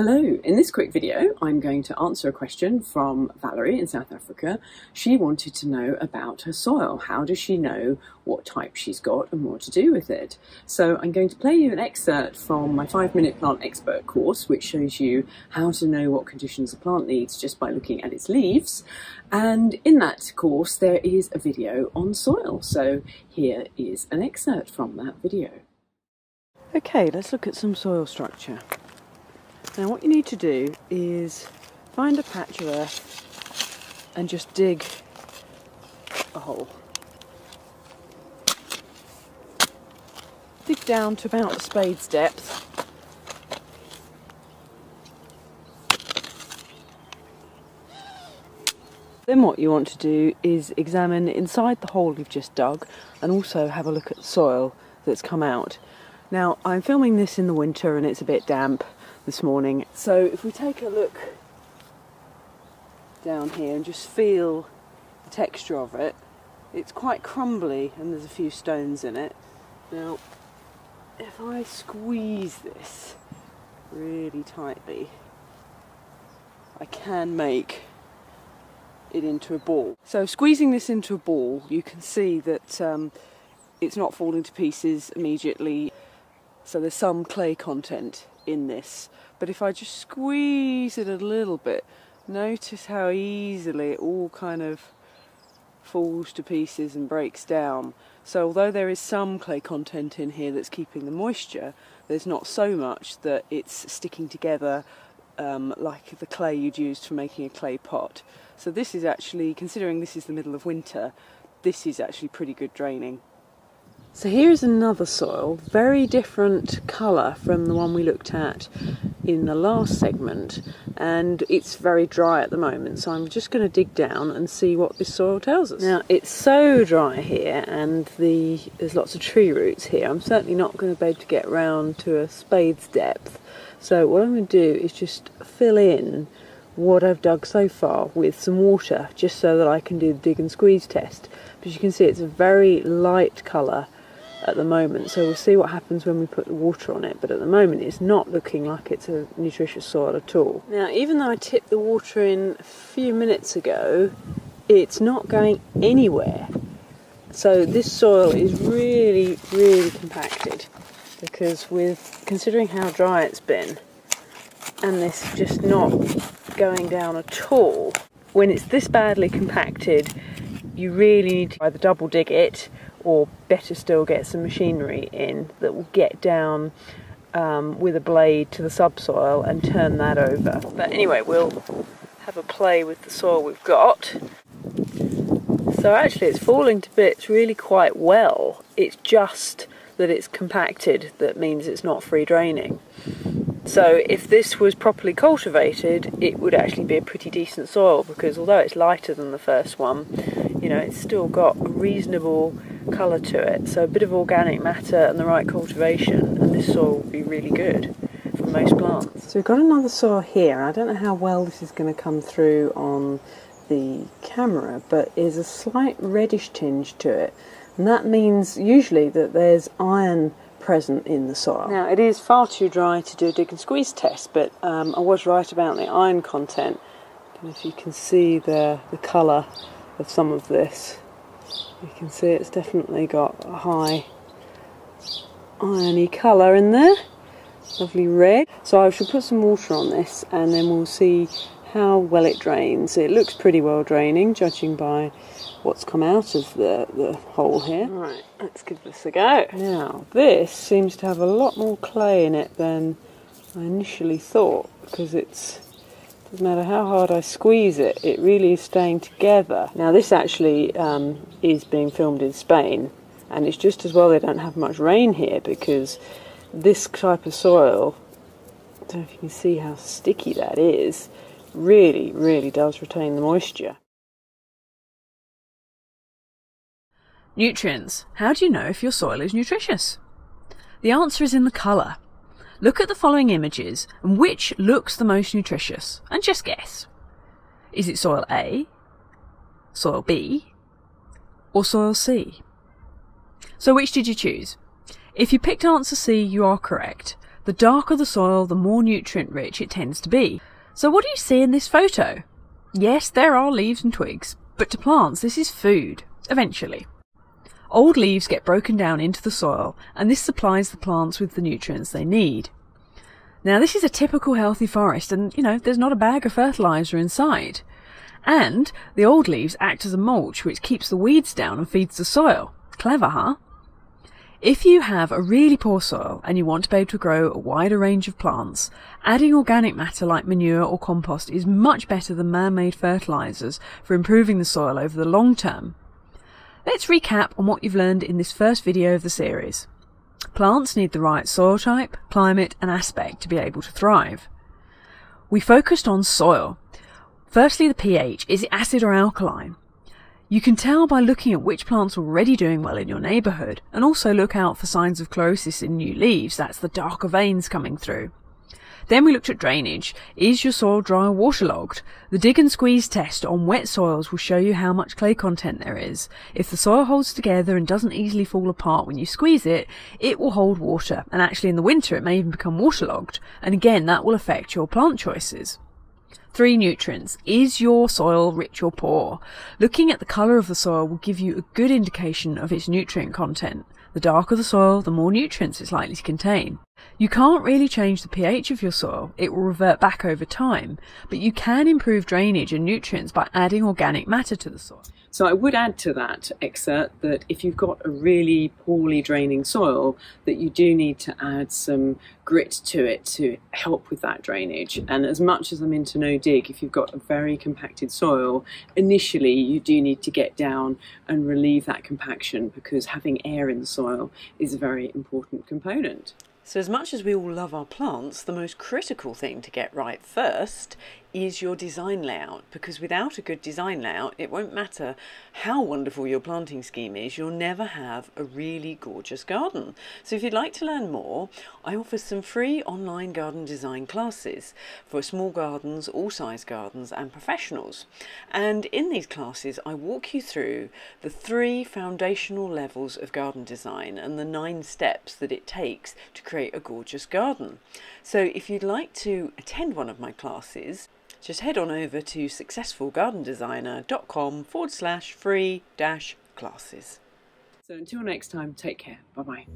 Hello, in this quick video I'm going to answer a question from Valerie in South Africa. She wanted to know about her soil. How does she know what type she's got and what to do with it? So I'm going to play you an excerpt from my 5 minute plant expert course which shows you how to know what conditions a plant needs just by looking at its leaves. And in that course there is a video on soil. So here is an excerpt from that video. Okay, let's look at some soil structure. Now what you need to do is find a patch of earth and just dig a hole. Dig down to about the spade's depth. Then what you want to do is examine inside the hole you've just dug and also have a look at the soil that's come out. Now I'm filming this in the winter and it's a bit damp this morning. So if we take a look down here and just feel the texture of it, it's quite crumbly and there's a few stones in it. Now, if I squeeze this really tightly, I can make it into a ball. So squeezing this into a ball, you can see that um, it's not falling to pieces immediately. So there's some clay content in this. But if I just squeeze it a little bit, notice how easily it all kind of falls to pieces and breaks down. So although there is some clay content in here that's keeping the moisture, there's not so much that it's sticking together um, like the clay you'd use for making a clay pot. So this is actually, considering this is the middle of winter, this is actually pretty good draining. So here's another soil, very different colour from the one we looked at in the last segment, and it's very dry at the moment. So I'm just going to dig down and see what this soil tells us. Now it's so dry here, and the there's lots of tree roots here. I'm certainly not going to be able to get round to a spade's depth. So what I'm going to do is just fill in what I've dug so far with some water, just so that I can do the dig and squeeze test. But you can see it's a very light colour at the moment. So we'll see what happens when we put the water on it. But at the moment, it's not looking like it's a nutritious soil at all. Now, even though I tipped the water in a few minutes ago, it's not going anywhere. So this soil is really, really compacted because with considering how dry it's been and this just not going down at all, when it's this badly compacted, you really need to either double dig it or better still get some machinery in that will get down um, with a blade to the subsoil and turn that over. But anyway, we'll have a play with the soil we've got. So actually it's falling to bits really quite well. It's just that it's compacted that means it's not free draining. So if this was properly cultivated, it would actually be a pretty decent soil because although it's lighter than the first one, you know, it's still got a reasonable colour to it. So a bit of organic matter and the right cultivation, and this soil will be really good for most plants. So we've got another soil here. I don't know how well this is going to come through on the camera, but is a slight reddish tinge to it. And that means usually that there's iron present in the soil. Now, it is far too dry to do a dig and squeeze test, but um, I was right about the iron content. I if you can see the, the colour of some of this. You can see it's definitely got a high irony colour in there. Lovely red. So I should put some water on this and then we'll see how well it drains. It looks pretty well draining, judging by what's come out of the, the hole here. Right, let's give this a go. Now, this seems to have a lot more clay in it than I initially thought because it's doesn't matter how hard I squeeze it, it really is staying together. Now, this actually um, is being filmed in Spain, and it's just as well they don't have much rain here because this type of soil, I don't know if you can see how sticky that is, really, really does retain the moisture. Nutrients. How do you know if your soil is nutritious? The answer is in the colour. Look at the following images and which looks the most nutritious and just guess. Is it soil A, soil B, or soil C? So which did you choose? If you picked answer C, you are correct. The darker the soil, the more nutrient rich it tends to be. So what do you see in this photo? Yes, there are leaves and twigs, but to plants this is food, eventually. Old leaves get broken down into the soil, and this supplies the plants with the nutrients they need. Now, this is a typical healthy forest, and you know, there's not a bag of fertilizer inside. And the old leaves act as a mulch which keeps the weeds down and feeds the soil. Clever, huh? If you have a really poor soil and you want to be able to grow a wider range of plants, adding organic matter like manure or compost is much better than man-made fertilizers for improving the soil over the long term. Let's recap on what you've learned in this first video of the series. Plants need the right soil type, climate and aspect to be able to thrive. We focused on soil. Firstly, the pH. Is it acid or alkaline? You can tell by looking at which plants are already doing well in your neighbourhood, and also look out for signs of chlorosis in new leaves, that's the darker veins coming through. Then we looked at drainage. Is your soil dry or waterlogged? The dig and squeeze test on wet soils will show you how much clay content there is. If the soil holds together and doesn't easily fall apart when you squeeze it, it will hold water, and actually in the winter it may even become waterlogged, and again that will affect your plant choices. Three nutrients. Is your soil rich or poor? Looking at the colour of the soil will give you a good indication of its nutrient content. The darker the soil, the more nutrients it's likely to contain. You can't really change the pH of your soil, it will revert back over time, but you can improve drainage and nutrients by adding organic matter to the soil. So I would add to that excerpt that if you've got a really poorly draining soil, that you do need to add some grit to it to help with that drainage. And as much as I'm into no dig, if you've got a very compacted soil, initially you do need to get down and relieve that compaction because having air in the soil is a very important component. So, as much as we all love our plants, the most critical thing to get right first is your design layout because without a good design layout, it won't matter how wonderful your planting scheme is, you'll never have a really gorgeous garden. So, if you'd like to learn more, I offer some free online garden design classes for small gardens, all size gardens, and professionals. And in these classes, I walk you through the three foundational levels of garden design and the nine steps that it takes to create a gorgeous garden. So if you'd like to attend one of my classes, just head on over to successfulgardendesigner.com forward slash free dash classes. So until next time, take care. Bye bye.